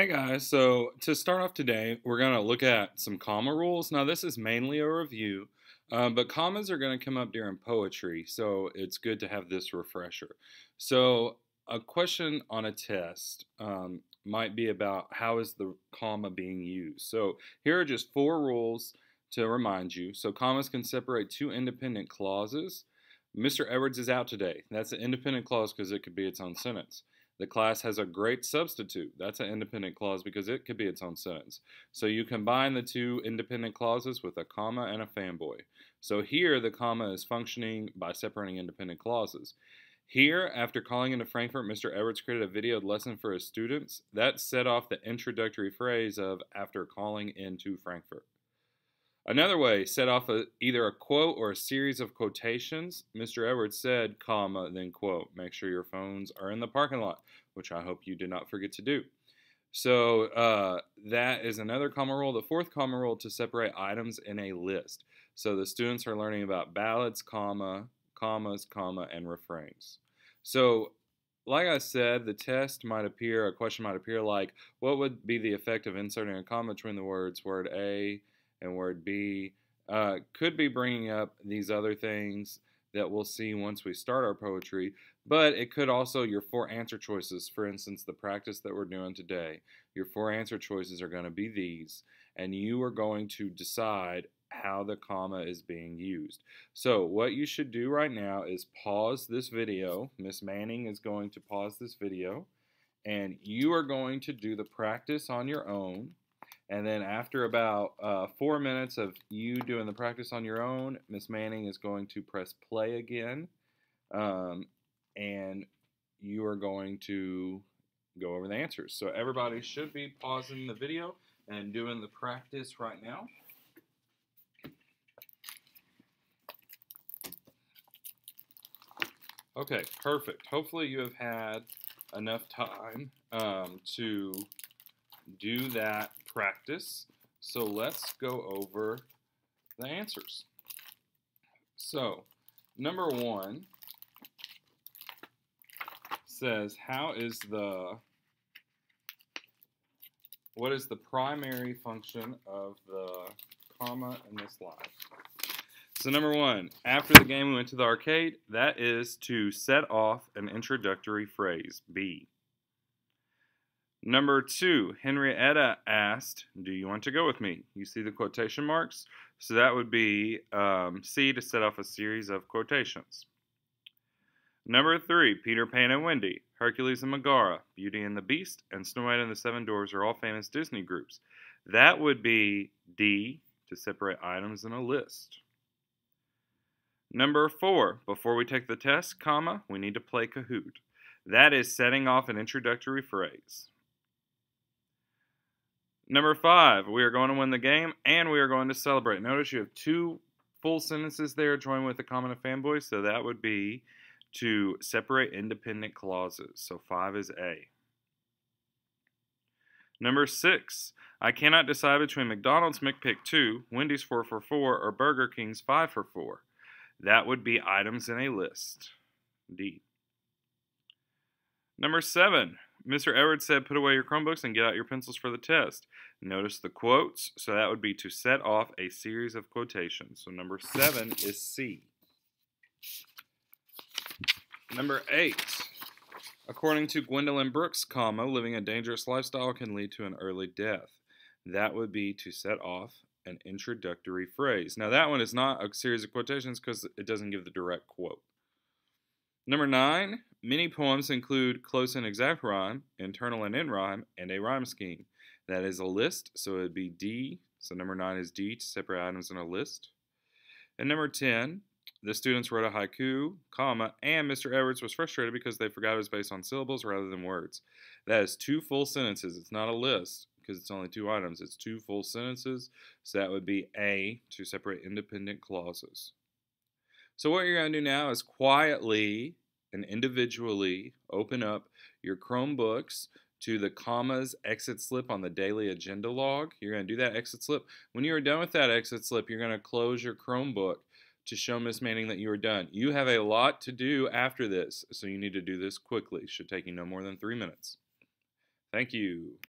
Hey guys, so to start off today, we're going to look at some comma rules. Now this is mainly a review, um, but commas are going to come up during poetry, so it's good to have this refresher. So a question on a test um, might be about how is the comma being used. So here are just four rules to remind you. So commas can separate two independent clauses. Mr. Edwards is out today. That's an independent clause because it could be its own sentence. The class has a great substitute. That's an independent clause because it could be its own sentence. So you combine the two independent clauses with a comma and a fanboy. So here the comma is functioning by separating independent clauses. Here, after calling into Frankfurt, Mr. Edwards created a video lesson for his students. That set off the introductory phrase of after calling into Frankfurt. Another way, set off a, either a quote or a series of quotations. Mr. Edwards said, comma, then quote. Make sure your phones are in the parking lot, which I hope you did not forget to do. So uh, that is another comma rule. The fourth comma rule to separate items in a list. So the students are learning about ballads, comma, commas, comma, and refrains. So like I said, the test might appear, a question might appear like, what would be the effect of inserting a comma between the words word A and word B uh, could be bringing up these other things that we'll see once we start our poetry, but it could also, your four answer choices, for instance, the practice that we're doing today, your four answer choices are going to be these, and you are going to decide how the comma is being used. So what you should do right now is pause this video. Miss Manning is going to pause this video, and you are going to do the practice on your own and then after about uh, four minutes of you doing the practice on your own, Miss Manning is going to press play again. Um, and you are going to go over the answers. So everybody should be pausing the video and doing the practice right now. Okay, perfect. Hopefully you have had enough time um, to do that practice. So let's go over the answers. So, number one says, how is the, what is the primary function of the comma in this line? So number one, after the game we went to the arcade, that is to set off an introductory phrase, B. Number two, Henrietta asked, Do you want to go with me? You see the quotation marks? So that would be um, C to set off a series of quotations. Number three, Peter Pan and Wendy, Hercules and Megara, Beauty and the Beast, and Snow White and the Seven Dwarfs are all famous Disney groups. That would be D to separate items in a list. Number four, before we take the test, comma, we need to play Kahoot. That is setting off an introductory phrase. Number five, we are going to win the game and we are going to celebrate. Notice you have two full sentences there joined with the common of fanboys, so that would be to separate independent clauses. So five is A. Number six, I cannot decide between McDonald's McPick 2, Wendy's 4 for 4, or Burger King's 5 for 4. That would be items in a list. D. Number seven, Mr. Edwards said, put away your Chromebooks and get out your pencils for the test. Notice the quotes, so that would be to set off a series of quotations. So number seven is C. Number eight, according to Gwendolyn Brooks, comma, living a dangerous lifestyle can lead to an early death. That would be to set off an introductory phrase. Now that one is not a series of quotations because it doesn't give the direct quote. Number nine, many poems include close and exact rhyme, internal and end rhyme, and a rhyme scheme. That is a list, so it would be D. So number nine is D to separate items in a list. And number 10, the students wrote a haiku, comma, and Mr. Edwards was frustrated because they forgot it was based on syllables rather than words. That is two full sentences. It's not a list because it's only two items. It's two full sentences, so that would be A two separate independent clauses. So what you're going to do now is quietly and individually open up your Chromebooks to the commas exit slip on the daily agenda log. You're going to do that exit slip. When you are done with that exit slip, you're going to close your Chromebook to show Miss Manning that you are done. You have a lot to do after this, so you need to do this quickly. It should take you no more than three minutes. Thank you.